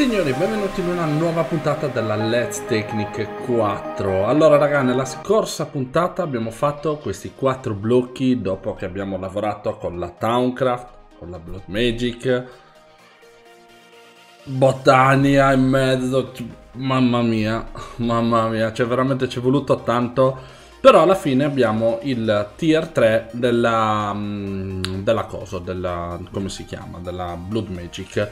Signori, benvenuti in una nuova puntata della Let's Technic 4. Allora, raga, nella scorsa puntata abbiamo fatto questi quattro blocchi dopo che abbiamo lavorato con la Towncraft, con la Blood Magic, Botania in mezzo. Mamma mia, mamma mia, cioè veramente ci è voluto tanto. Però alla fine abbiamo il tier 3 della, mm, della cosa, della, come si chiama, della Blood Magic.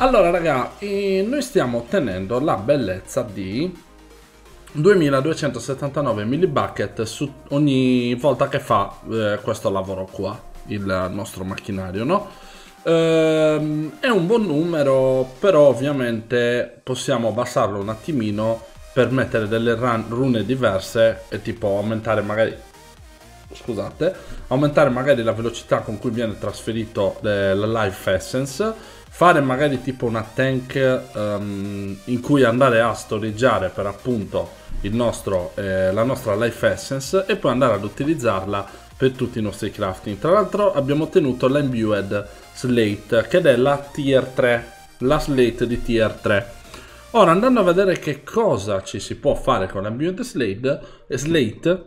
Allora raga, eh, noi stiamo ottenendo la bellezza di 2279 millibucket su ogni volta che fa eh, questo lavoro qua, il nostro macchinario, no? Ehm, è un buon numero, però ovviamente possiamo abbassarlo un attimino per mettere delle rune diverse e tipo aumentare magari scusate, aumentare magari la velocità con cui viene trasferito eh, la life essence fare magari tipo una tank um, in cui andare a storaggiare per appunto nostro, eh, la nostra life essence e poi andare ad utilizzarla per tutti i nostri crafting. Tra l'altro abbiamo ottenuto l'Imbued Slate che è la tier 3, la slate di tier 3. Ora andando a vedere che cosa ci si può fare con l'Imbued Slate, slate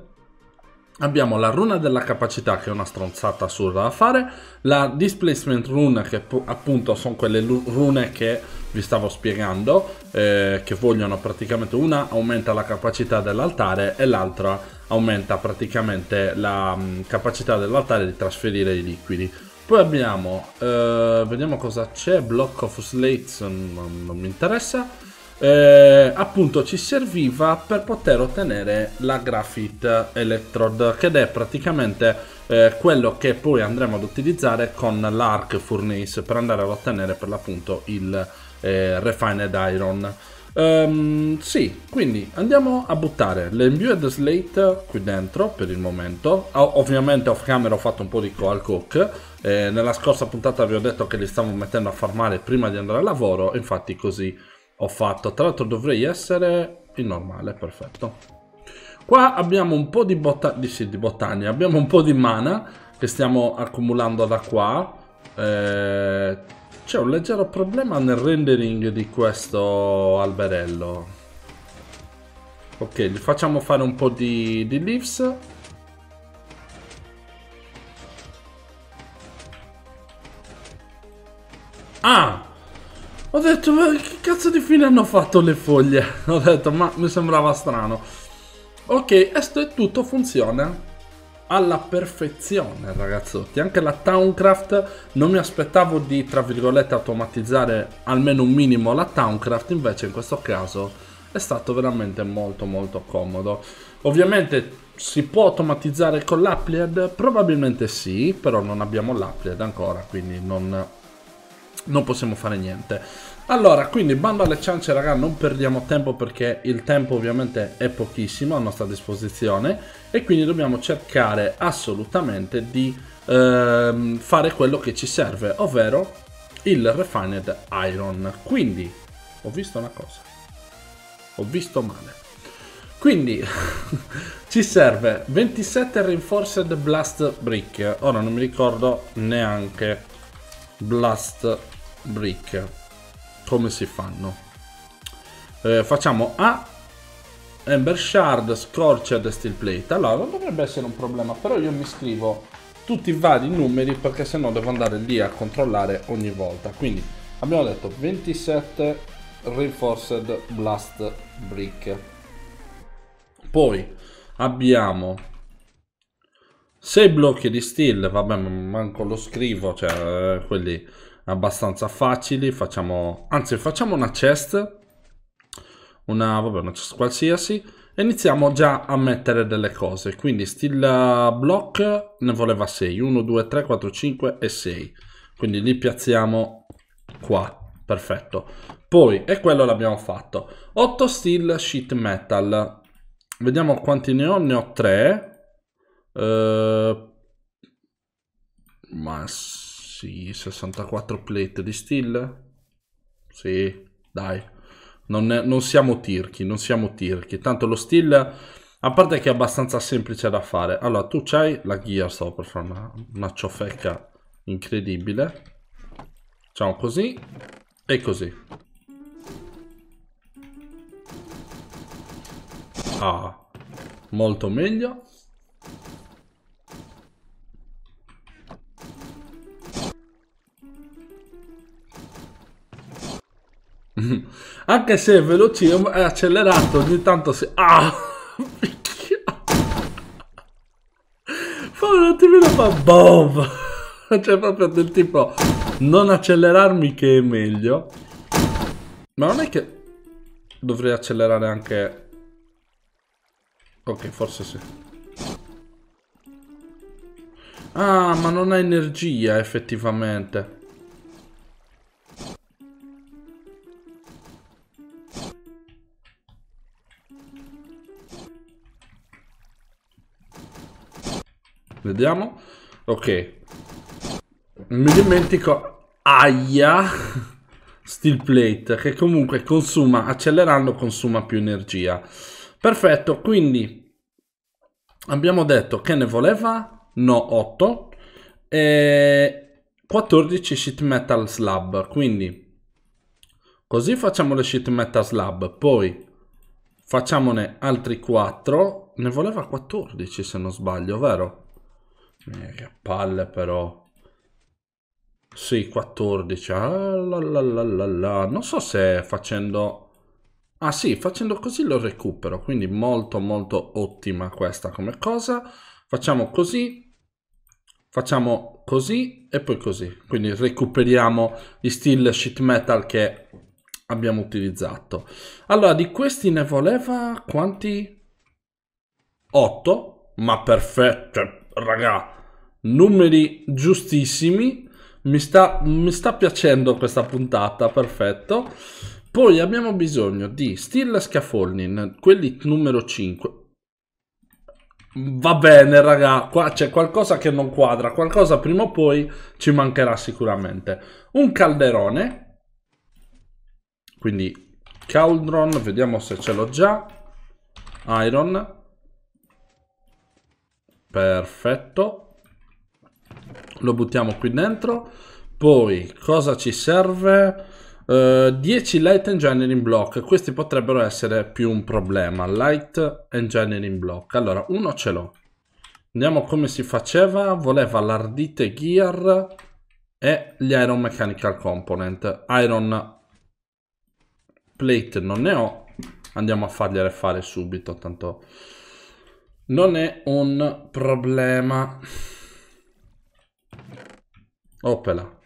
Abbiamo la runa della capacità che è una stronzata assurda da fare, la displacement rune che appunto sono quelle rune che vi stavo spiegando, eh, che vogliono praticamente una aumenta la capacità dell'altare e l'altra aumenta praticamente la mh, mm, capacità dell'altare di trasferire i liquidi. Poi abbiamo, eh, vediamo cosa c'è, Block of Slates, non, non mi interessa, eh, appunto ci serviva per poter ottenere la Graphite Electrode che è praticamente eh, quello che poi andremo ad utilizzare con l'Arc Furnace per andare ad ottenere per l'appunto il eh, Refined Iron. Um, sì, quindi andiamo a buttare l'Imbued Slate qui dentro per il momento. O ovviamente off camera ho fatto un po' di coal cook. Eh, nella scorsa puntata vi ho detto che li stavo mettendo a farmare prima di andare al lavoro infatti così ho fatto. Tra l'altro dovrei essere il normale, perfetto. Qua abbiamo un po' di, botta di, sì, di botania, abbiamo un po' di mana che stiamo accumulando da qua. Eh, C'è un leggero problema nel rendering di questo alberello. Ok, gli facciamo fare un po' di, di leaves. Ah! Ho detto, ma che cazzo di fine hanno fatto le foglie? Ho detto, ma mi sembrava strano. Ok, e tutto funziona alla perfezione, ragazzotti. Anche la Towncraft non mi aspettavo di, tra virgolette, automatizzare almeno un minimo la Towncraft, invece in questo caso è stato veramente molto molto comodo. Ovviamente si può automatizzare con l'Applied? Probabilmente sì, però non abbiamo l'Applied ancora, quindi non non possiamo fare niente. Allora, quindi bando alle ciance, raga, non perdiamo tempo perché il tempo ovviamente è pochissimo a nostra disposizione e quindi dobbiamo cercare assolutamente di ehm, fare quello che ci serve, ovvero il Refined Iron. Quindi, ho visto una cosa, ho visto male. Quindi ci serve 27 Reinforced Blast Brick, ora non mi ricordo neanche Blast Brick. Come si fanno? Eh, facciamo A, Ember Shard, Scorched e Steel Plate. Allora, non dovrebbe essere un problema, però io mi scrivo tutti i vari numeri perché sennò devo andare lì a controllare ogni volta. Quindi abbiamo detto 27 Reinforced Blast Brick. Poi abbiamo 6 blocchi di steel, vabbè, manco lo scrivo, cioè eh, quelli abbastanza facili. Facciamo, anzi, facciamo una chest, una, vabbè, una chest qualsiasi, e iniziamo già a mettere delle cose. Quindi steel block ne voleva 6, 1, 2, 3, 4, 5 e 6. Quindi li piazziamo qua, perfetto. Poi, e quello l'abbiamo fatto. 8 steel sheet metal. Vediamo quanti ne ho, ne ho 3. Uh, ma sì, 64 plate di steel. Sì, dai. Non, non siamo tirchi, non siamo tirchi. Tanto lo steel, a parte che è abbastanza semplice da fare. Allora, tu c'hai la ghia, sto per fare una, una ciofecca incredibile. Facciamo così e così. Ah, molto meglio. Anche se è veloce è accelerato, ogni tanto si... Ah! Fa un attimino fa boom! Cioè proprio del tipo non accelerarmi che è meglio. Ma non è che dovrei accelerare anche... Ok, forse sì. Ah, ma non ha energia effettivamente. Vediamo. Ok. Mi dimentico... Aia. Steel plate che comunque consuma, accelerando consuma più energia. Perfetto, quindi abbiamo detto che ne voleva? No, 8. E 14 sheet metal slab, quindi così facciamo le sheet metal slab, poi facciamone altri 4. Ne voleva 14 se non sbaglio, vero? Eh, che palle però. Sì, 14. Ah, la, la, la, non so se facendo... Ah sì, facendo così lo recupero, quindi molto molto ottima questa come cosa. Facciamo così, facciamo così e poi così. Quindi recuperiamo gli steel sheet metal che abbiamo utilizzato. Allora, di questi ne voleva quanti? 8, ma perfetto, cioè, raga, numeri giustissimi. Mi sta, mi sta piacendo questa puntata, perfetto. Poi abbiamo bisogno di steel scaffolding, quelli numero 5. Va bene, raga, qua c'è qualcosa che non quadra, qualcosa prima o poi ci mancherà sicuramente. Un calderone, quindi cauldron, vediamo se ce l'ho già. Iron, perfetto. Lo buttiamo qui dentro. Poi cosa ci serve? Uh, 10 light engineering block. Questi potrebbero essere più un problema. Light engineering block. Allora uno ce l'ho. Andiamo come si faceva. Voleva l'ardite gear e gli iron mechanical component. Iron plate non ne ho andiamo a fargliele fare subito tanto non è un problema Opela.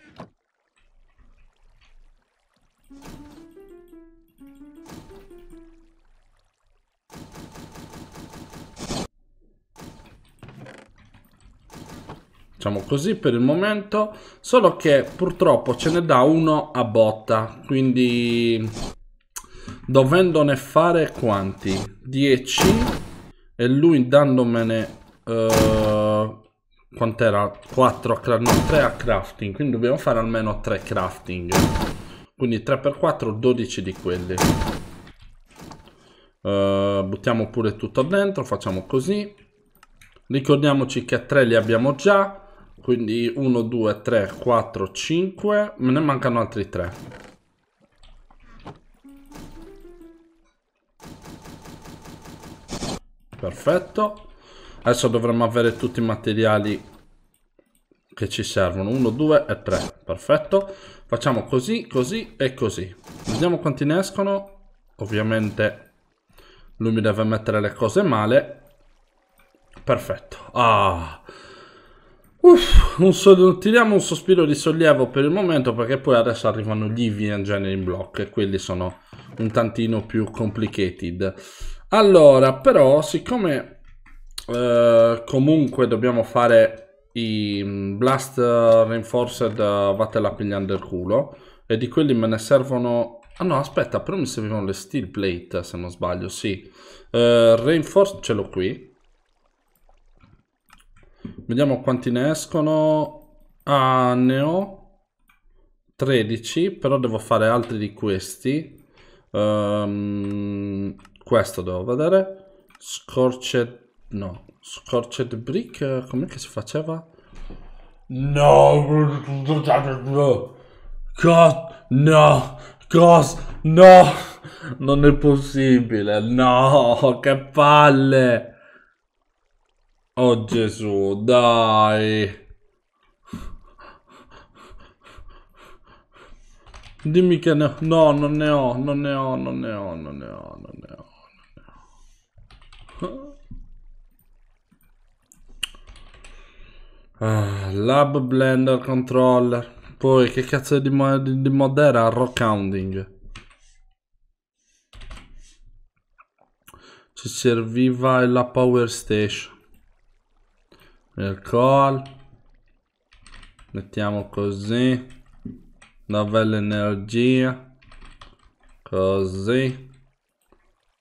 Facciamo così per il momento, solo che purtroppo ce ne dà uno a botta, quindi dovendone fare quanti? 10 e lui dandomene uh, quant'era? 4 a no, 3 a crafting, quindi dobbiamo fare almeno 3 crafting. Quindi 3x4, 12 di quelli. Uh, buttiamo pure tutto dentro, facciamo così. Ricordiamoci che 3 li abbiamo già, quindi 1, 2, 3, 4, 5, me ne mancano altri 3. Perfetto. Adesso dovremmo avere tutti i materiali che ci servono. 1, 2 e 3. Perfetto. Facciamo così, così e così. Vediamo quanti ne escono. Ovviamente lui mi deve mettere le cose male. Perfetto. Ah. Uff, un tiriamo un sospiro di sollievo per il momento perché poi adesso arrivano gli EV Engineering Block e quelli sono un tantino più complicated. Allora, però, siccome Uh, comunque dobbiamo fare i mm, Blast Reinforced uh, vattela pigliando il culo. E di quelli me ne servono... Ah no, aspetta, però mi servivano le Steel Plate, se non sbaglio, sì. Uh, Reinforced ce l'ho qui. Vediamo quanti ne escono. Ah, ne ho 13, però devo fare altri di questi. Um, questo devo vedere. Scorched No, Scorched Brick, com'è che si faceva? No, God, no, God, no, Non è possibile. No, che palle. Oh Gesù, dai. Dimmi che ne ho. No, non ne ho, non ne ho, non ne ho, non ne ho, non ne ho. Ah, Lab Blender Controller. Poi che cazzo di, mo di, di mod era? Rock Hounding. Ci serviva la Power Station. Il call. Mettiamo così. Dov'è l'energia? Così.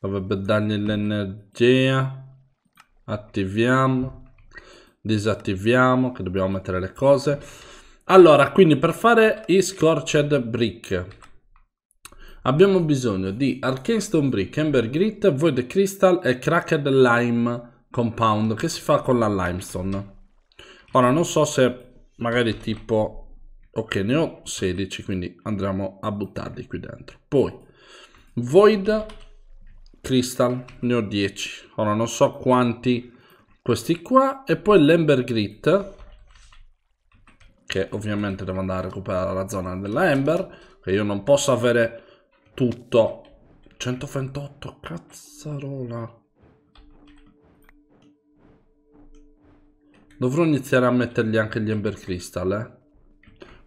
Dovrebbe dargli l'energia. Attiviamo. Disattiviamo, che dobbiamo mettere le cose. Allora, quindi per fare i Scorched Brick abbiamo bisogno di Arcane Stone Brick, Ember Grit, Void Crystal e Cracked Lime Compound che si fa con la Limestone. Ora non so se magari tipo Ok, ne ho 16, quindi andremo a buttarli qui dentro. Poi, Void Crystal, ne ho 10. Ora non so quanti questi qua. E poi l'Ember Grit, che ovviamente devo andare a recuperare la zona della Ember, che io non posso avere tutto. 128, cazzarola. Dovrò iniziare a mettergli anche gli Ember Crystal, eh.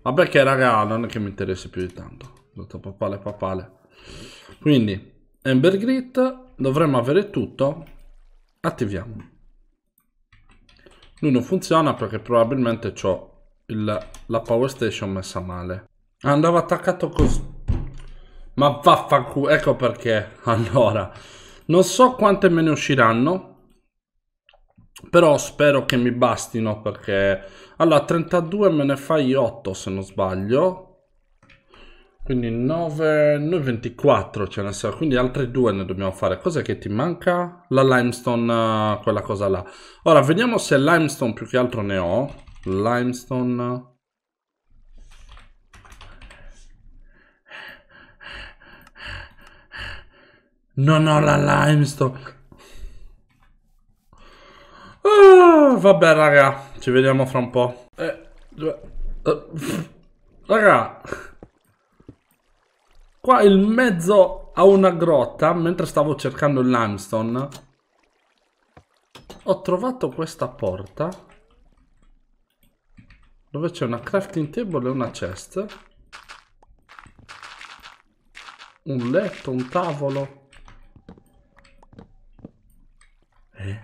Vabbè che raga, non è che mi interessi più di tanto. Ho detto papale papale. Quindi, Ember Grit, dovremmo avere tutto. Attiviamo. Lui non funziona perché probabilmente ho la power station messa male. Andava attaccato così. Ma vaffanculo, ecco perché. Allora, non so quante me ne usciranno. Però spero che mi bastino perché... Allora, 32 me ne fai 8 se non sbaglio. Quindi 9... Noi 24 ce ne sono, quindi altre due ne dobbiamo fare. Cos'è che ti manca? La limestone, quella cosa là. Ora, vediamo se limestone più che altro ne ho. Limestone... Non ho la limestone. Uh, vabbè, raga, ci vediamo fra un po'. Eh, uh, raga, qua in mezzo a una grotta, mentre stavo cercando il limestone, ho trovato questa porta dove c'è una crafting table e una chest. Un letto, un tavolo. Eh?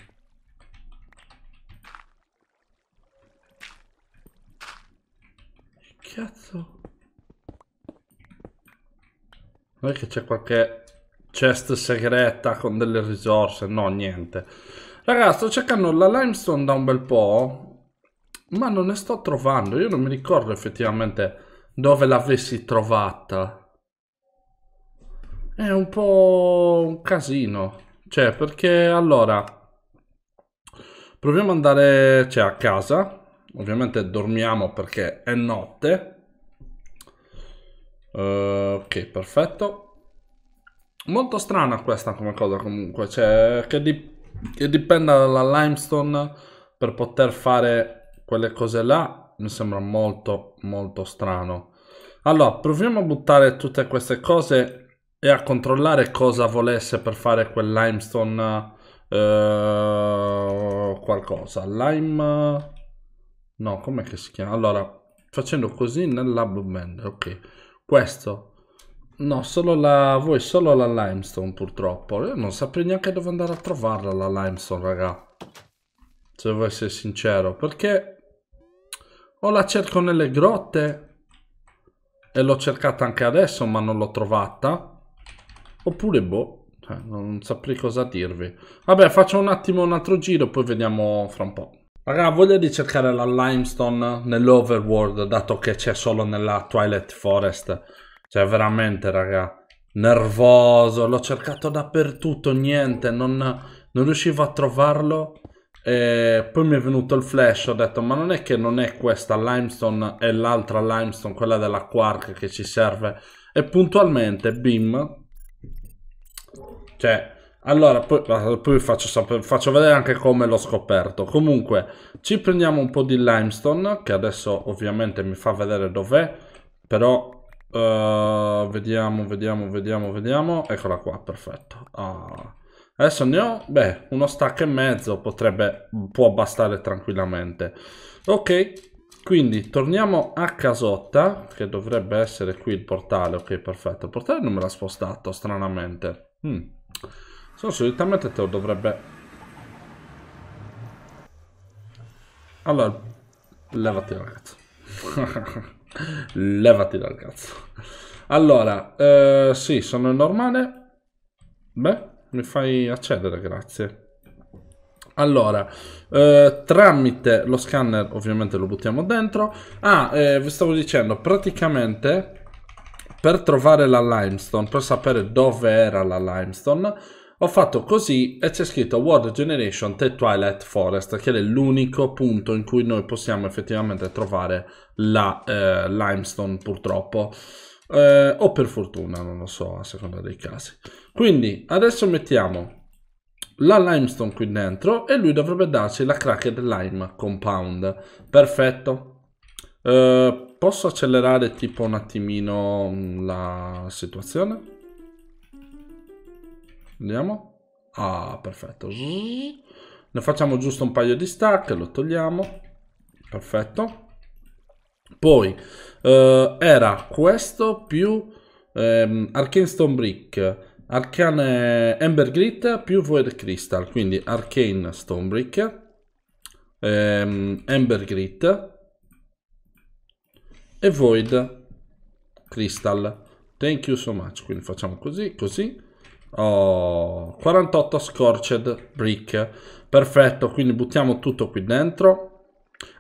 Cazzo. Non è che c'è qualche chest segreta con delle risorse, no, niente. Ragazzi, sto cercando la limestone da un bel po', ma non ne sto trovando. Io non mi ricordo effettivamente dove l'avessi trovata. È un po' un casino. Cioè, perché allora... Proviamo ad andare cioè, a casa ovviamente dormiamo perché è notte uh, ok perfetto molto strana questa come cosa comunque cioè che, di che dipenda dalla limestone per poter fare quelle cose là mi sembra molto molto strano allora proviamo a buttare tutte queste cose e a controllare cosa volesse per fare quel limestone uh, qualcosa lime No, com'è che si chiama? Allora, facendo così nel lab band, ok. Questo. No, solo la... Voi solo la limestone purtroppo. Io non saprei neanche dove andare a trovarla la limestone, raga. Se devo essere sincero. Perché... O la cerco nelle grotte... E l'ho cercata anche adesso, ma non l'ho trovata. Oppure, boh... Eh, non saprei cosa dirvi. Vabbè, faccio un attimo un altro giro, poi vediamo fra un po'. Raga, di cercare la limestone nell'overworld, dato che c'è solo nella Twilight Forest. Cioè, veramente, raga, nervoso. L'ho cercato dappertutto, niente, non, non riuscivo a trovarlo. E poi mi è venuto il flash, ho detto, ma non è che non è questa limestone e l'altra limestone, quella della quark che ci serve. E puntualmente, bim, Cioè, allora, poi, poi faccio, faccio, vedere anche come l'ho scoperto. Comunque, ci prendiamo un po' di limestone, che adesso ovviamente mi fa vedere dov'è, però uh, vediamo, vediamo, vediamo, vediamo. Eccola qua, perfetto. Ah. Adesso ne ho, beh, uno stack e mezzo potrebbe, può bastare tranquillamente. Ok, quindi torniamo a casotta, che dovrebbe essere qui il portale. Ok, perfetto. Il portale non me l'ha spostato, stranamente. Mm. So, solitamente te lo dovrebbe... Allora, levati dal cazzo. levati dal cazzo. Allora, eh, sì, sono normale. Beh, mi fai accedere, grazie. Allora, eh, tramite lo scanner ovviamente lo buttiamo dentro. Ah, eh, vi stavo dicendo, praticamente per trovare la limestone, per sapere dove era la limestone, ho fatto così e c'è scritto World Generation The Twilight Forest, che è l'unico punto in cui noi possiamo effettivamente trovare la eh, limestone purtroppo. Eh, o per fortuna, non lo so, a seconda dei casi. Quindi adesso mettiamo la limestone qui dentro e lui dovrebbe darci la cracked lime compound. Perfetto. Uh, posso accelerare tipo un attimino la situazione? Andiamo. Ah, perfetto. Ne facciamo giusto un paio di stack, lo togliamo. Perfetto. Poi uh, era questo più um, Arcane Stone Brick Arcane Ember Grit più Void Crystal, quindi Arcane Stonebrick, ehm, Ember Grit e Void Crystal. Thank you so much. Quindi facciamo così, così. Oh, 48 Scorched Brick. Perfetto, quindi buttiamo tutto qui dentro.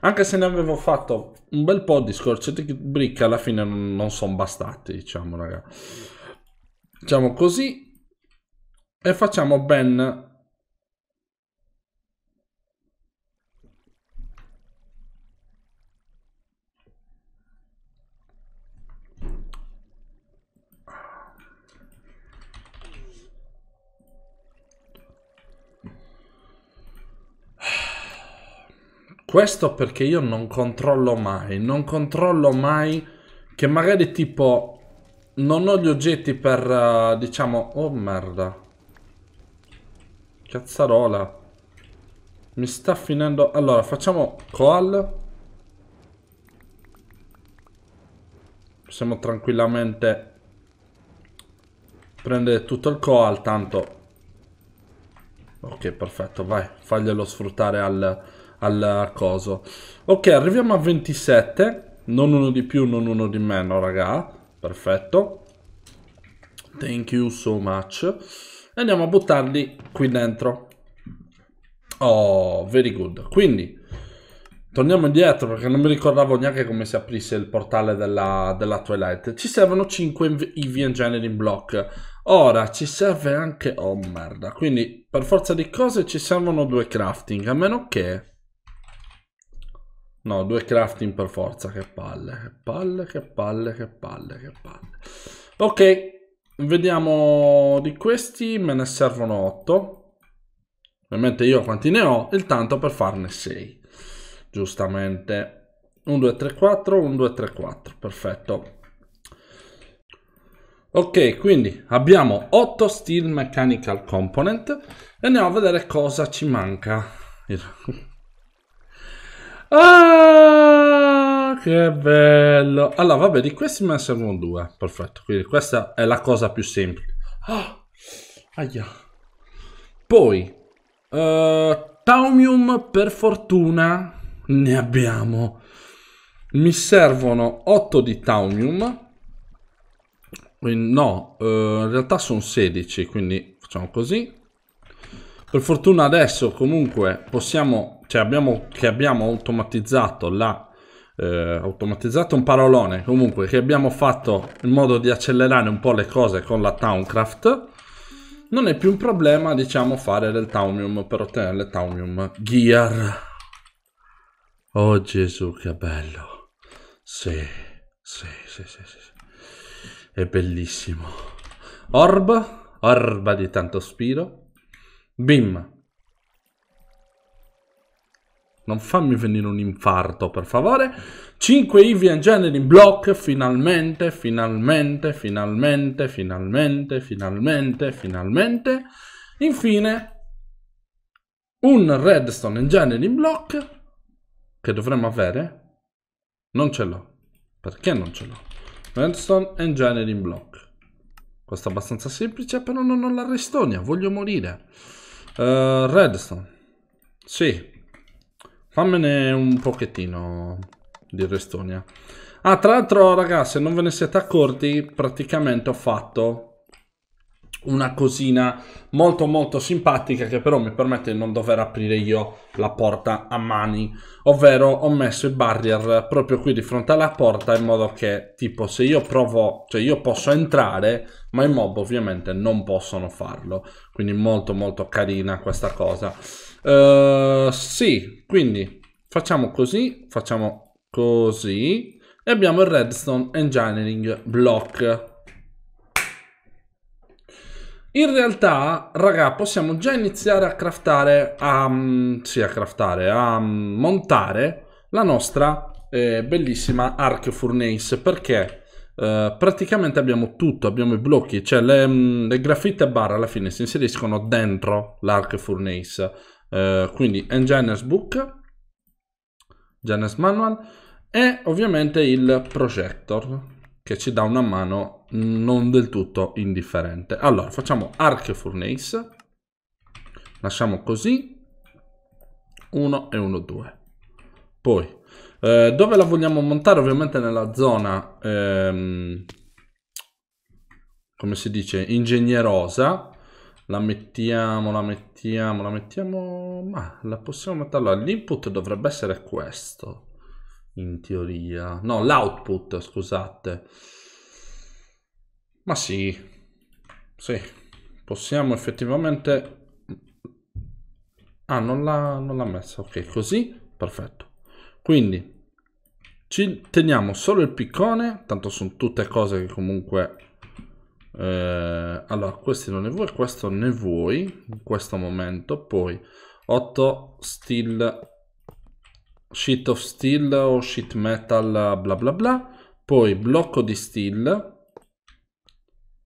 Anche se ne avevo fatto un bel po' di Scorched Brick, alla fine non sono bastati, diciamo, raga. Facciamo così e facciamo ben Questo perché io non controllo mai, non controllo mai che magari tipo non ho gli oggetti per, uh, diciamo... Oh, merda. Cazzarola. Mi sta finendo... Allora, facciamo coal. Possiamo tranquillamente prendere tutto il coal, tanto... Ok, perfetto, vai. Faglielo sfruttare al, al coso. Ok, arriviamo a 27. Non uno di più, non uno di meno, raga. Perfetto. Thank you so much. E andiamo a buttarli qui dentro. Oh, very good. Quindi, torniamo indietro perché non mi ricordavo neanche come si aprisse il portale della, della Twilight. Ci servono 5 EV Engineering Block. Ora, ci serve anche... Oh, merda. Quindi, per forza di cose, ci servono due crafting. A meno che... No, due crafting per forza, che palle, che palle, che palle, che palle, che palle. Ok, vediamo di questi, me ne servono 8. Ovviamente io quanti ne ho, il tanto per farne 6. Giustamente. 1, 2, 3, 4, 1, 2, 3, 4, perfetto. Ok, quindi abbiamo 8 Steel Mechanical Component e andiamo a vedere cosa ci manca. Ah, che bello. Allora, vabbè, di questi me ne servono due. Perfetto. Quindi questa è la cosa più semplice. Ah, aia. Poi, uh, Taumium per fortuna ne abbiamo. Mi servono 8 di Taumium. No, uh, in realtà sono 16, quindi facciamo così. Per fortuna adesso comunque possiamo cioè abbiamo, che abbiamo automatizzato la eh, automatizzato un parolone comunque che abbiamo fatto in modo di accelerare un po' le cose con la Towncraft non è più un problema diciamo fare del Taumium per ottenere le Taumium Gear oh Gesù che bello sì sì sì sì, sì. è bellissimo Orb Orba di tanto spiro. Bim. Non fammi venire un infarto, per favore. 5 Eevee Engineering Block. Finalmente, finalmente, finalmente, finalmente, finalmente, finalmente. Infine, un Redstone Engineering Block che dovremmo avere. Non ce l'ho. Perché non ce l'ho? Redstone Engineering Block. Questo è abbastanza semplice, però non ho la restonia. Voglio morire. Uh, redstone. Sì. Fammene un pochettino di restonia. Ah, tra l'altro, ragazzi, se non ve ne siete accorti, praticamente ho fatto una cosina molto molto simpatica che però mi permette di non dover aprire io la porta a mani. Ovvero ho messo il barrier proprio qui di fronte alla porta in modo che tipo se io provo cioè io posso entrare ma i mob ovviamente non possono farlo. Quindi molto molto carina questa cosa. Uh, sì quindi facciamo così facciamo così e abbiamo il redstone engineering block in realtà, raga, possiamo già iniziare a craftare, a, mm, sì, a craftare, a mm, montare la nostra eh, bellissima Arc Furnace, perché eh, praticamente abbiamo tutto, abbiamo i blocchi, cioè le, mm, le graffite bar alla fine si inseriscono dentro l'Arc Furnace, eh, quindi Engineer's Book, Engineer's Manual e ovviamente il Projector, che ci dà una mano non del tutto indifferente. Allora, facciamo Arc Furnace, lasciamo così, 1 e 1, 2. Poi, eh, dove la vogliamo montare? Ovviamente nella zona, ehm, come si dice, ingegnerosa. La mettiamo, la mettiamo, la mettiamo, ma la possiamo mettere, allora l'input dovrebbe essere questo in teoria. No, l'output, scusate. Ma sì, sì, possiamo effettivamente... Ah, non l'ha, messa, ok, così, perfetto. Quindi, ci teniamo solo il piccone, tanto sono tutte cose che comunque... Eh, allora, questi non ne vuoi, questo ne vuoi in questo momento, poi 8 steel sheet of steel o sheet metal bla bla bla, poi blocco di steel,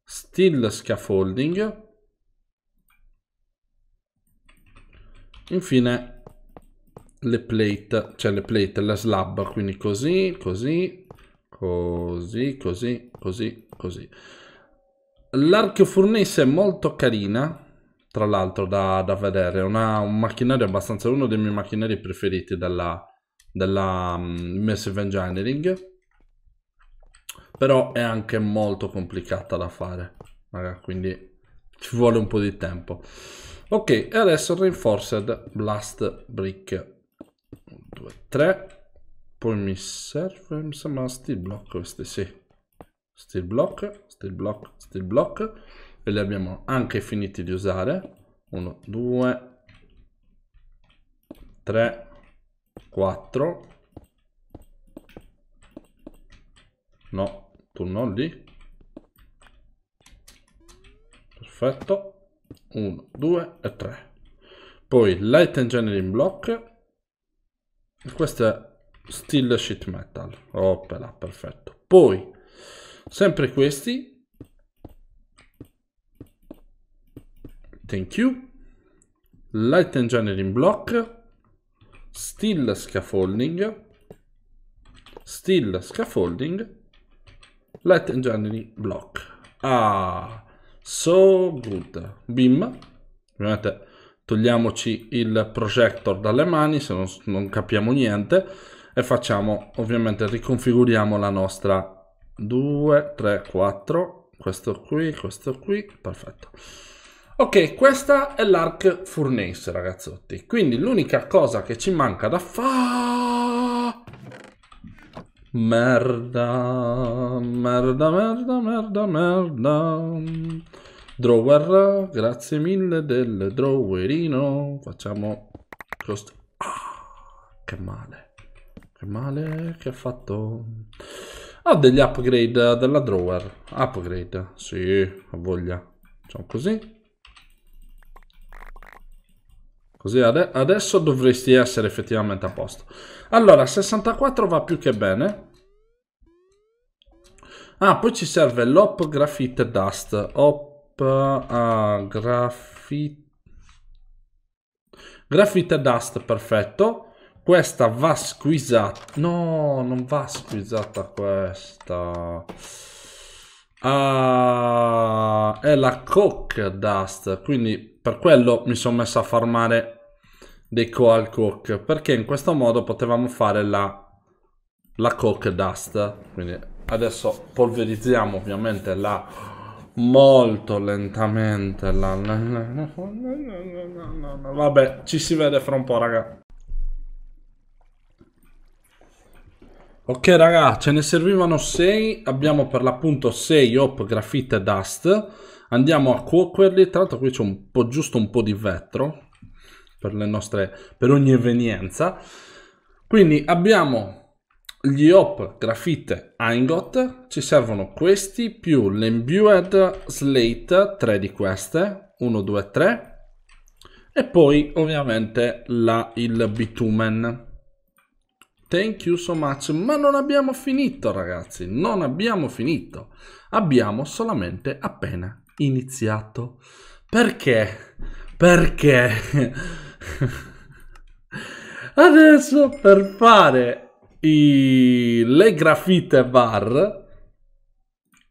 steel scaffolding, infine le plate, cioè le plate, la slab, quindi così, così, così, così, così, così. L'arc furnace è molto carina, tra l'altro da, da vedere, una, un macchinario abbastanza, uno dei miei macchinari preferiti della, della um, Massive Engineering però è anche molto complicata da fare raga, quindi ci vuole un po' di tempo. Ok e adesso Reinforced Blast Brick. 2, 3 poi mi serve mi sembra steel block questi sì. Steel block steel block steel block. E li abbiamo anche finiti di usare. 1 2 3 4 no tu non lì perfetto. 1 2 e 3 poi light engineering block. Questo è steel sheet metal. Opera perfetto. Poi sempre questi. Thank you. Light engineering block. Still scaffolding, still scaffolding, let engineering block. Ah, so good. Bim. Vedete, togliamoci il projector dalle mani se non, non capiamo niente e facciamo, ovviamente riconfiguriamo la nostra 2, 3, 4, questo qui, questo qui, perfetto. Ok, questa è l'Arc Furnace, ragazzotti. Quindi l'unica cosa che ci manca da fare... Merda, merda, merda, merda, merda. Drawer, grazie mille del drawerino. Facciamo questo. Ah, che male. Che male che ha fatto. Ho degli upgrade della drawer. Upgrade, sì, ho voglia. Facciamo così. Così ade adesso dovresti essere effettivamente a posto. Allora, 64 va più che bene. Ah, poi ci serve l'op graphite dust. Op uh, graphite... Graphite dust, perfetto. Questa va squeezata. No, non va squeezata questa. Ah, è la coke dust. Quindi per quello mi sono messo a farmare dei coal coke. Perché in questo modo potevamo fare la, la coke dust. Quindi adesso polverizziamo ovviamente la molto lentamente la... vabbè ci si vede fra un po' raga Ok raga, ce ne servivano 6, abbiamo per l'appunto 6 op graffite dust, andiamo a cuocerli, tra l'altro qui c'è un po' giusto un po' di vetro per, le nostre, per ogni evenienza, quindi abbiamo gli op graffite ingot, ci servono questi più l'imbued slate, 3 di queste, 1, 2, 3, e poi ovviamente la, il bitumen Thank you so much. Ma non abbiamo finito, ragazzi. Non abbiamo finito. Abbiamo solamente appena iniziato. Perché? Perché? Adesso per fare i... le graffite bar,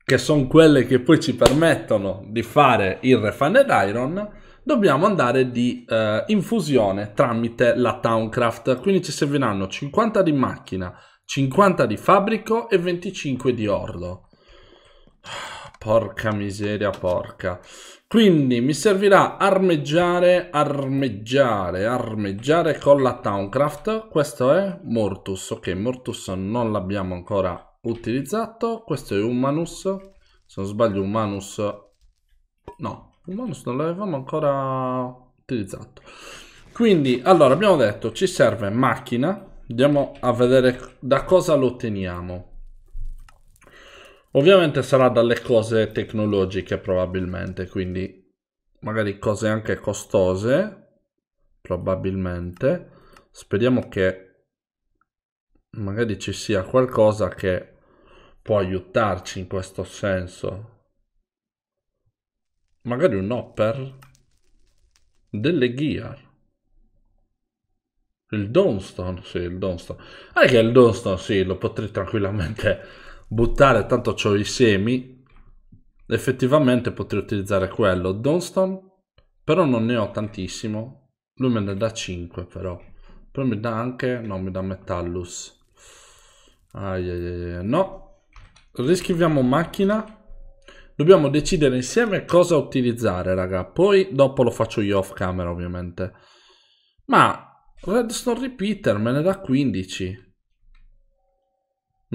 che sono quelle che poi ci permettono di fare il refined iron, dobbiamo andare di eh, infusione tramite la Towncraft. Quindi ci serviranno 50 di macchina, 50 di fabbrico e 25 di orlo. Porca miseria, porca. Quindi mi servirà armeggiare, armeggiare, armeggiare con la Towncraft. Questo è Mortus. Ok, Mortus non l'abbiamo ancora utilizzato. Questo è Humanus. Se non sbaglio, Humanus... No, Humanus non l'avevamo ancora utilizzato. Quindi, allora, abbiamo detto, ci serve macchina. Andiamo a vedere da cosa lo otteniamo. Ovviamente sarà dalle cose tecnologiche probabilmente, quindi magari cose anche costose, probabilmente. Speriamo che magari ci sia qualcosa che può aiutarci in questo senso. Magari un hopper? Delle gear. Il Dawnstone, sì, il Dawnstone. Anche il Dawnstone, sì, lo potrei tranquillamente buttare, tanto ho i semi. Effettivamente potrei utilizzare quello. Dawnstone, però non ne ho tantissimo. Lui me ne dà 5, però. Però mi dà anche... No, mi dà Metallus. Ai, ai, ai. No. Riscriviamo macchina. Dobbiamo decidere insieme cosa utilizzare, raga. Poi dopo lo faccio io off camera, ovviamente. Ma Redstone Repeater me ne dà 15.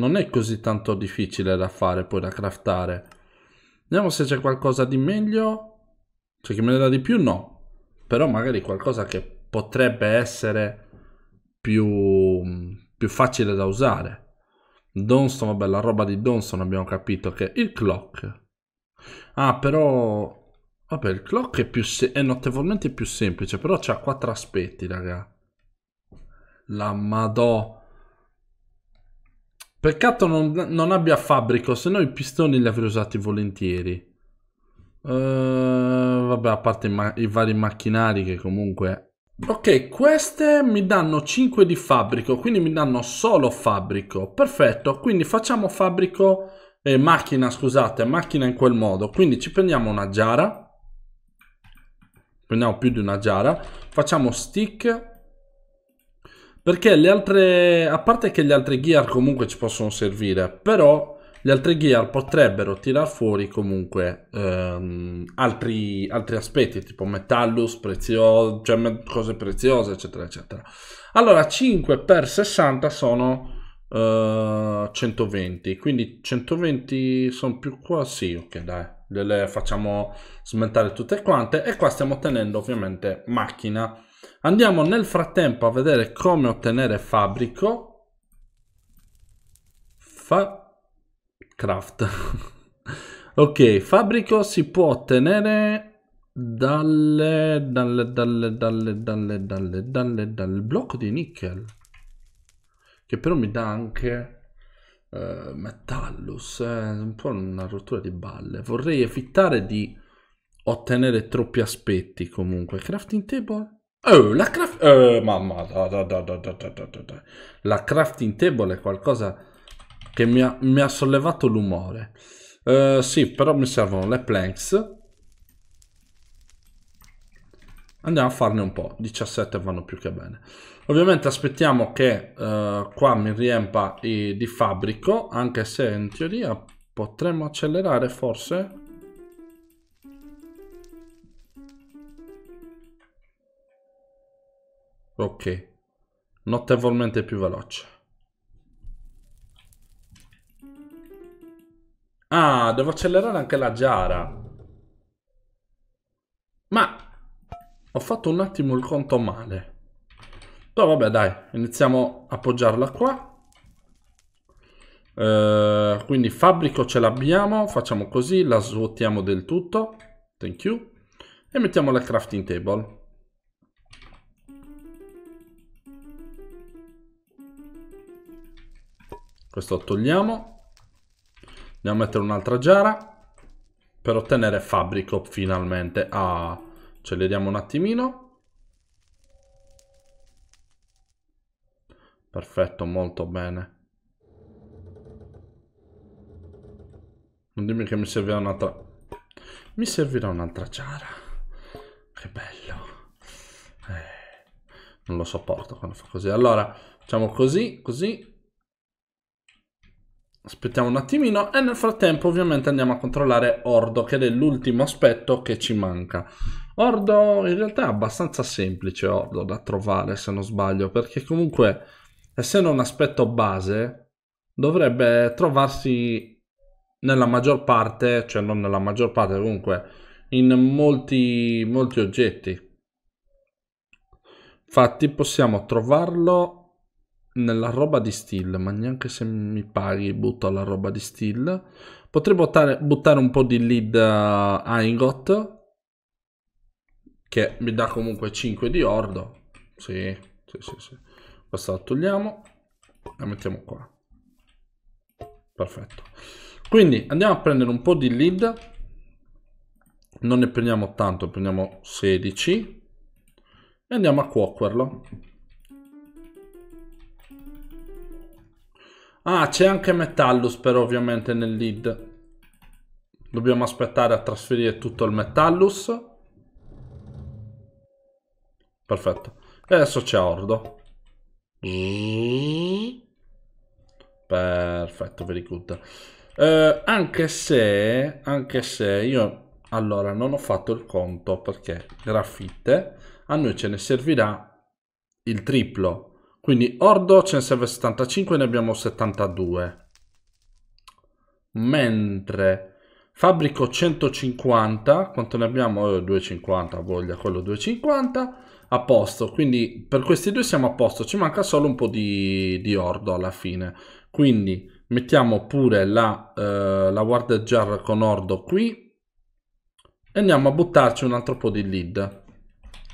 Non è così tanto difficile da fare, poi da craftare. Vediamo se c'è qualcosa di meglio. Cioè che me ne dà di più, no. Però magari qualcosa che potrebbe essere più, più facile da usare. Donstone, vabbè, la roba di Donstone abbiamo capito che il clock Ah, però... Vabbè, il clock è, più è notevolmente più semplice, però c'ha quattro aspetti, raga. La madò. Peccato non, non abbia fabbrico, se no i pistoni li avrei usati volentieri. Uh, vabbè, a parte i, i vari macchinari che comunque... Ok, queste mi danno 5 di fabbrico, quindi mi danno solo fabbrico. Perfetto, quindi facciamo fabbrico eh, macchina, scusate, macchina in quel modo. Quindi ci prendiamo una giara, prendiamo più di una giara, facciamo stick, perché le altre, a parte che gli altri gear comunque ci possono servire, però gli altri gear potrebbero tirar fuori comunque ehm, altri, altri aspetti, tipo metallus, prezioso, cioè cose preziose, eccetera, eccetera. Allora, 5 per 60 sono 120 eh, quindi 120 sono più qua sì ok dai le facciamo smentare tutte quante e qua stiamo ottenendo ovviamente macchina andiamo nel frattempo a vedere come ottenere fabbrico fa craft Ok, fabbrico si può ottenere dalle, dalle, dalle, dalle, dalle, dalle, dalle, dal blocco di nickel. Che però mi dà anche uh, metallus, eh, un po' una rottura di balle. Vorrei evitare di ottenere troppi aspetti comunque. Crafting table? Oh, la craft... Oh, mamma, da, da, da. La crafting table è qualcosa che mi ha, mi ha sollevato l'umore. Uh, sì, però mi servono le planks. Andiamo a farne un po'. 17 vanno più che bene. Ovviamente aspettiamo che uh, qua mi riempa i, di fabbrico, anche se in teoria potremmo accelerare forse. Ok. Notevolmente più veloce. Ah, devo accelerare anche la giara. Ma ho fatto un attimo il conto male. Però vabbè dai, iniziamo a appoggiarla qua. Uh, quindi fabbrico ce l'abbiamo, facciamo così, la svuotiamo del tutto. Thank you. E mettiamo la crafting table. Questo lo togliamo. Andiamo a mettere un'altra giara per ottenere fabbrico finalmente. Ah, acceleriamo un attimino. Perfetto, molto bene. Non dimmi che mi servirà un'altra... Mi servirà un'altra giara. Che bello. Eh, non lo sopporto quando fa così. Allora, facciamo così, così. Aspettiamo un attimino e nel frattempo ovviamente andiamo a controllare Ordo che è l'ultimo aspetto che ci manca. Ordo in realtà è abbastanza semplice Ordo da trovare se non sbaglio perché comunque essendo un aspetto base dovrebbe trovarsi nella maggior parte, cioè non nella maggior parte comunque in molti, molti oggetti. Infatti possiamo trovarlo nella roba di steel, ma neanche se mi paghi butto la roba di steel. Potrei buttare, buttare un po' di lead uh, Ingot, che mi dà comunque 5 di ordo. Sì, sì, sì, sì. Questo la togliamo la mettiamo qua. Perfetto. Quindi andiamo a prendere un po' di lead. Non ne prendiamo tanto, prendiamo 16. E andiamo a cuocerlo. Ah, c'è anche Metallus però ovviamente nel lead. Dobbiamo aspettare a trasferire tutto il Metallus. Perfetto. E adesso c'è Ordo. Perfetto, very good. Eh, anche se, anche se io allora non ho fatto il conto perché graffite a noi ce ne servirà il triplo quindi Ordo ce ne serve 75, ne abbiamo 72. Mentre fabbrico 150, quanto ne abbiamo? Eh, 250, voglia, quello 250. A posto, quindi per questi due siamo a posto, ci manca solo un po' di, di Ordo alla fine. Quindi mettiamo pure la, eh, la Warded Jar con Ordo qui e andiamo a buttarci un altro po' di lead.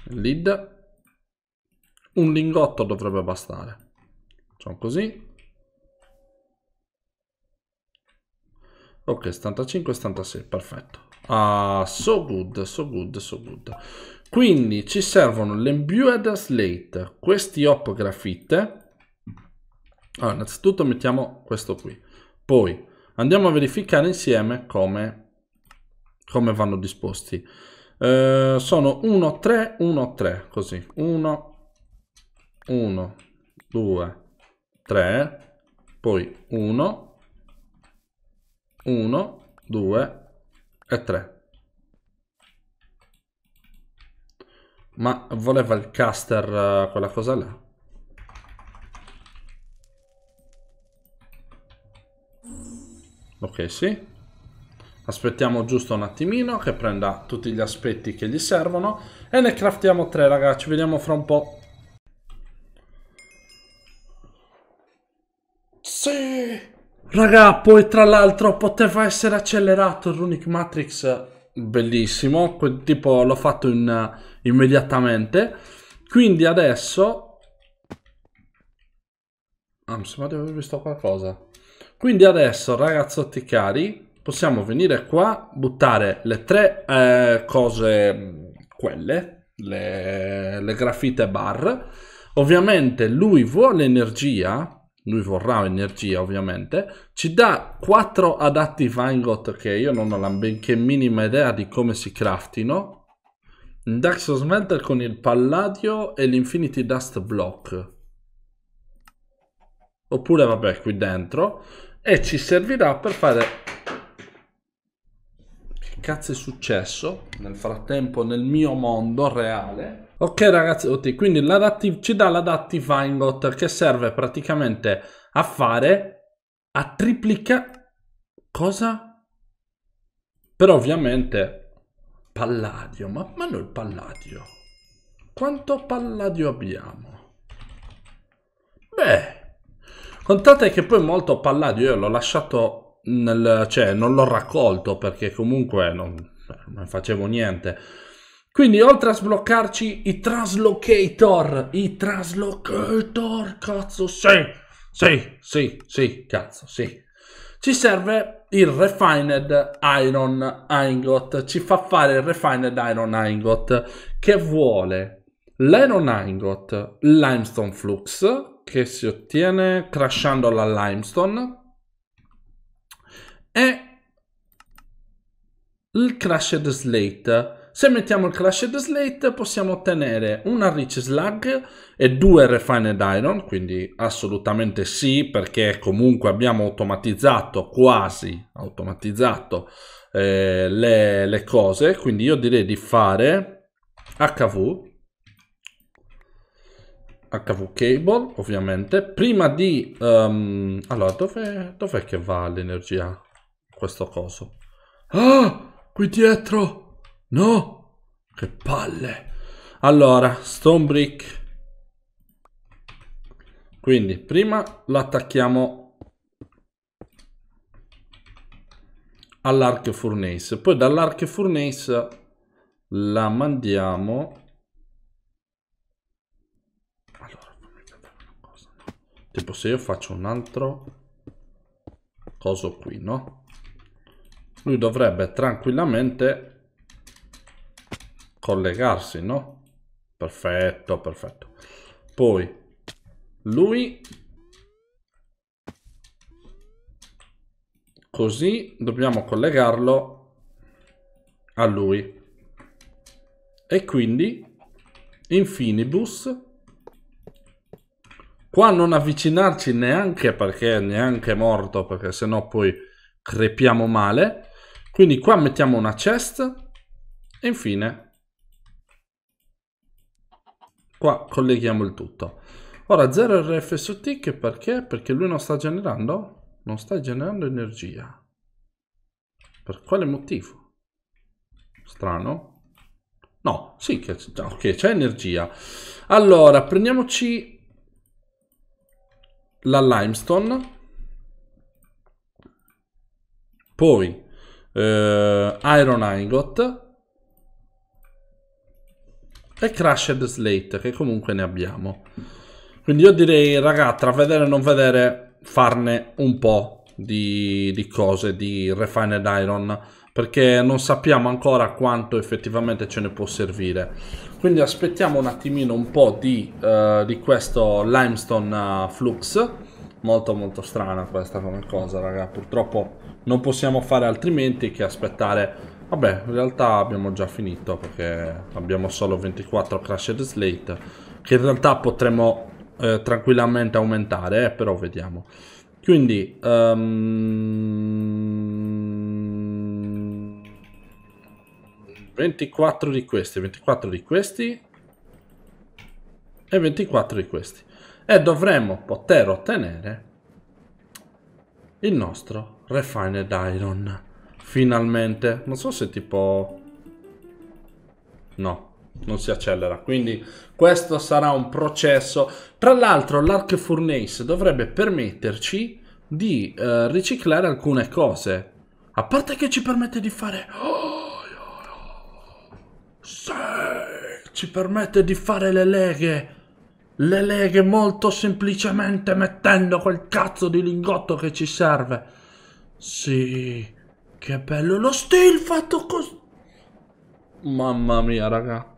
Lead un lingotto dovrebbe bastare. Facciamo così. Ok, 75 76, perfetto. Ah, so good, so good, so good. Quindi ci servono l'Embued Slate, questi op graffite. Allora, innanzitutto mettiamo questo qui. Poi andiamo a verificare insieme come, come vanno disposti. Eh, sono 1, 3, 1, 3, così. 1, 1, 2, 3, poi 1, 1, 2 e 3. Ma voleva il caster uh, quella cosa là? Ok, sì. Aspettiamo giusto un attimino che prenda tutti gli aspetti che gli servono e ne craftiamo tre, ragazzi. Ci vediamo fra un po'. Sì! Raga, poi tra l'altro poteva essere accelerato Runic Matrix, bellissimo, tipo l'ho fatto in, immediatamente. Quindi adesso... Ah, mi sembra di aver visto qualcosa. Quindi adesso, ragazzotti cari, possiamo venire qua, buttare le tre eh, cose, quelle, le, le grafite bar. Ovviamente lui vuole energia, lui vorrà energia ovviamente, ci dà 4 adatti Vingot che io non ho la benché minima idea di come si craftino. Index Smelter con il Palladio e l'Infinity Dust Block. Oppure vabbè qui dentro. E ci servirà per fare... Che cazzo è successo nel frattempo nel mio mondo reale? Ok ragazzi, quindi ci dà l'Adaptive Ingot che serve praticamente a fare, a triplicare, cosa? Però ovviamente Palladio, ma, ma noi Palladio, quanto Palladio abbiamo? Beh, contate che poi molto Palladio io l'ho lasciato nel, cioè non l'ho raccolto perché comunque non, non facevo niente quindi oltre a sbloccarci i traslocator, i traslocator, cazzo, sì, sì, sì, sì, cazzo, sì. Ci serve il refined iron ingot, ci fa fare il refined iron ingot che vuole l'iron ingot limestone flux che si ottiene crashando la limestone e il crashed slate se mettiamo il Clashed Slate possiamo ottenere una Rich Slug e due Refined Iron, quindi assolutamente sì, perché comunque abbiamo automatizzato, quasi automatizzato eh, le, le cose, quindi io direi di fare HV, HV cable ovviamente. Prima di um, allora dov'è, dov'è che va l'energia questo coso? Ah qui dietro No! Che palle! Allora, Stone Brick. Quindi, prima l'attacchiamo all'Arc Furnace. Poi dall'Arc Furnace la mandiamo... Allora, fammi vedere una cosa. No? Tipo se io faccio un altro coso qui, no? Lui dovrebbe tranquillamente collegarsi, no? Perfetto, perfetto. Poi lui così dobbiamo collegarlo a lui. E quindi Infinibus qua non avvicinarci neanche perché è neanche morto perché sennò poi crepiamo male quindi qua mettiamo una chest e infine Qua colleghiamo il tutto. Ora 0 RF su tick perché? Perché lui non sta generando? Non sta generando energia. Per quale motivo? Strano. No, sì, che, ok, c'è energia. Allora, prendiamoci la limestone. Poi eh, iron ingot e Crashed Slate, che comunque ne abbiamo. Quindi io direi, raga, tra vedere e non vedere, farne un po' di, di cose, di Refined Iron, perché non sappiamo ancora quanto effettivamente ce ne può servire. Quindi aspettiamo un attimino un po' di, uh, di questo Limestone uh, Flux, molto molto strana questa come cosa, raga, purtroppo non possiamo fare altrimenti che aspettare Vabbè, in realtà abbiamo già finito perché abbiamo solo 24 Crashed Slate che in realtà potremmo eh, tranquillamente aumentare, eh, però vediamo. Quindi um, 24 di questi, 24 di questi e 24 di questi. E dovremmo poter ottenere il nostro Refined Iron. Finalmente. Non so se tipo... No, non si accelera. Quindi questo sarà un processo. Tra l'altro l'Arc Furnace dovrebbe permetterci di eh, riciclare alcune cose. A parte che ci permette di fare... Sì, ci permette di fare le leghe. Le leghe molto semplicemente mettendo quel cazzo di lingotto che ci serve. Sì, che bello lo stile fatto così. Mamma mia, raga.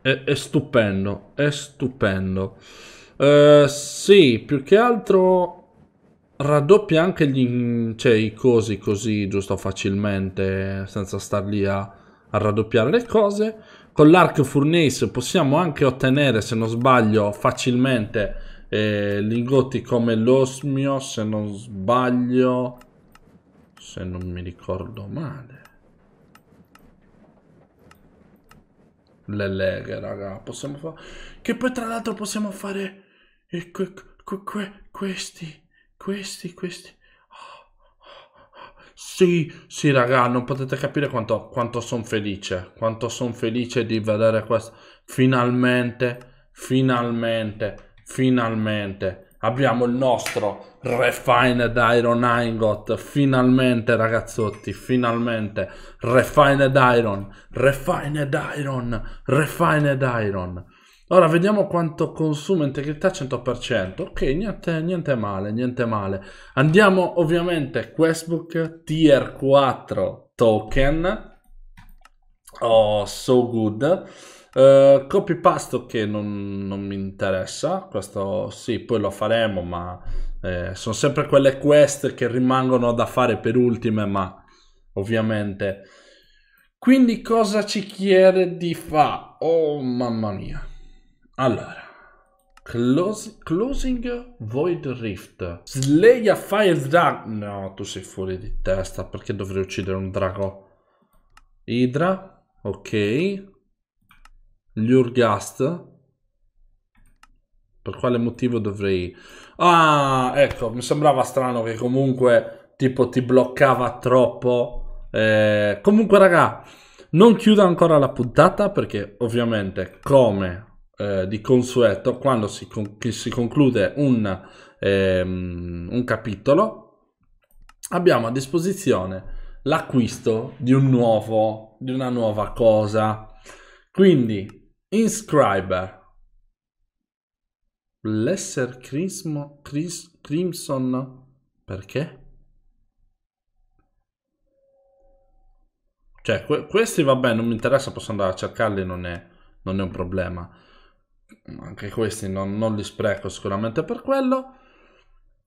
È, è stupendo, è stupendo. Uh, sì, più che altro raddoppia anche gli, cioè, i cosi così, giusto facilmente, senza star lì a, a raddoppiare le cose. Con l'arc furnace possiamo anche ottenere, se non sbaglio, facilmente eh, lingotti come l'osmio, se non sbaglio, se non mi ricordo male. Le leghe, raga, possiamo fare... Che poi tra l'altro possiamo fare e que, que, que, questi, questi, questi. Sì, sì, raga, non potete capire quanto, quanto sono felice. Quanto sono felice di vedere questo. Finalmente, finalmente, finalmente. Abbiamo il nostro Refined Iron Ingot. Finalmente, ragazzotti, finalmente. Refined Iron, Refined Iron, Refined Iron. Ora vediamo quanto consuma integrità 100%. Ok, niente, niente male, niente male. Andiamo ovviamente Questbook Tier 4 Token. Oh, so good. Uh, copy paste che non, non, mi interessa. Questo sì, poi lo faremo, ma eh, sono sempre quelle quest che rimangono da fare per ultime, ma ovviamente. Quindi cosa ci chiede di fare? Oh mamma mia. Allora, Close, Closing Void Rift. Slay a Fire Dragon. No, tu sei fuori di testa. Perché dovrei uccidere un drago? Idra. Ok. Lurgast. Per quale motivo dovrei... Ah, ecco, mi sembrava strano che comunque tipo ti bloccava troppo. Eh, comunque, raga, non chiudo ancora la puntata perché ovviamente come eh, di consueto, quando si, con- si conclude un, ehm, un capitolo, abbiamo a disposizione l'acquisto di un nuovo, di una nuova cosa. Quindi, Inscriber, Lesser Crismo, Cris, Crimson, perché? Cioè, que- questi vabbè, non mi interessa, posso andare a cercarli, non è, non è un problema anche questi non, non, li spreco sicuramente per quello.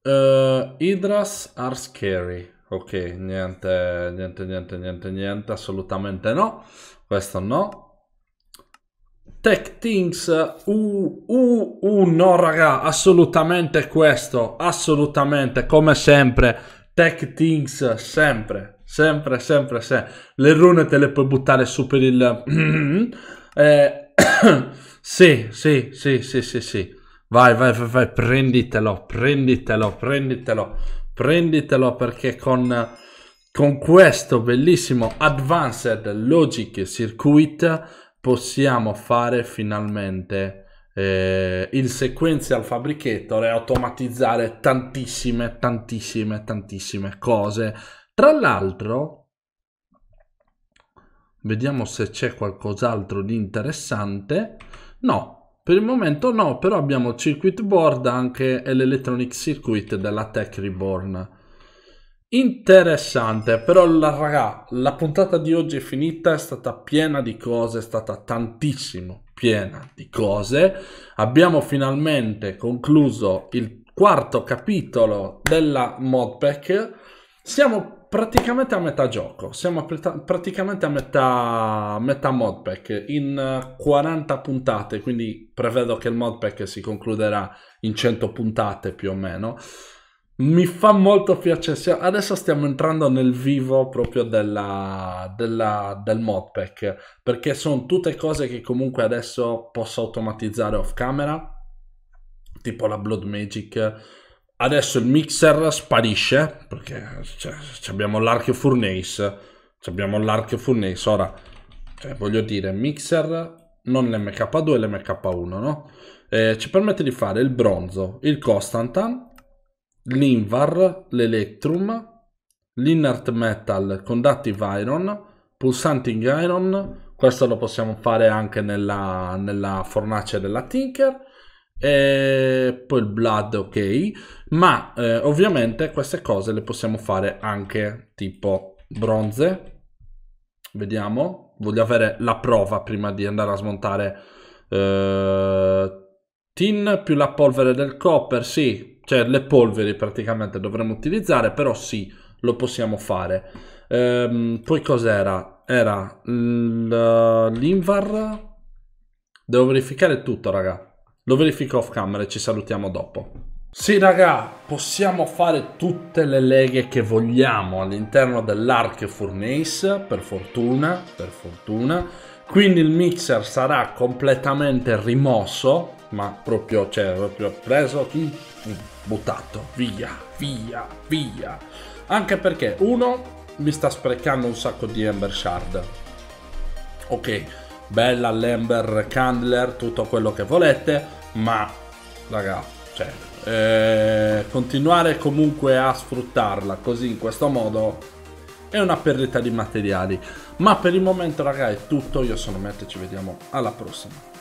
Uh, Hydras are scary. Ok, niente, niente, niente, niente, niente, assolutamente no. Questo no. Tech Things, uh, uh, uh, no raga, assolutamente questo, assolutamente, come sempre, Tech Things, sempre, sempre, sempre, sempre. Le rune te le puoi buttare su per il... eh, Sì, sì, sì, sì, sì, sì. Vai, vai, vai, vai, prenditelo, prenditelo, prenditelo, prenditelo perché con, con questo bellissimo Advanced Logic Circuit possiamo fare finalmente eh, il sequential fabricator e automatizzare tantissime, tantissime, tantissime cose. Tra l'altro, vediamo se c'è qualcos'altro di interessante. No, per il momento no, però abbiamo il circuit board anche e l'electronic circuit della Tech Reborn. Interessante, però la, raga, la puntata di oggi è finita, è stata piena di cose, è stata tantissimo piena di cose. Abbiamo finalmente concluso il quarto capitolo della modpack. Siamo praticamente a metà gioco, siamo pr- praticamente a metà, metà modpack in 40 puntate, quindi prevedo che il modpack si concluderà in 100 puntate più o meno. Mi fa molto piacere, adesso stiamo entrando nel vivo proprio della, della, del modpack, perché sono tutte cose che comunque adesso posso automatizzare off camera, tipo la Blood Magic, Adesso il mixer sparisce perché cioè, abbiamo l'archio furnace. Abbiamo l'archio furnace. Ora, cioè, voglio dire, mixer non l'MK2 e l'MK1, no? Eh, ci permette di fare il bronzo, il Constantan, l'Invar, l'Electrum, l'inert metal conductive iron, pulsanting iron, questo lo possiamo fare anche nella, nella fornace della Tinker, e poi il blood ok, ma eh, ovviamente queste cose le possiamo fare anche tipo bronze, vediamo, voglio avere la prova prima di andare a smontare eh, tin più la polvere del copper, sì, cioè le polveri praticamente dovremmo utilizzare, però sì, lo possiamo fare. Ehm, poi cos'era? Era l'Invar. Devo verificare tutto, raga. Lo verifico off camera e ci salutiamo dopo. Sì, raga, possiamo fare tutte le leghe che vogliamo all'interno dell'Arc Furnace, per fortuna, per fortuna. Quindi il mixer sarà completamente rimosso, ma proprio, cioè, proprio preso, buttato, via, via, via. Anche perché uno mi sta sprecando un sacco di Ember Shard. Ok, bella l'Ember Candler, tutto quello che volete, ma raga, cioè, eh, continuare comunque a sfruttarla così in questo modo è una perdita di materiali. Ma per il momento, raga, è tutto. Io sono Matt e ci vediamo alla prossima.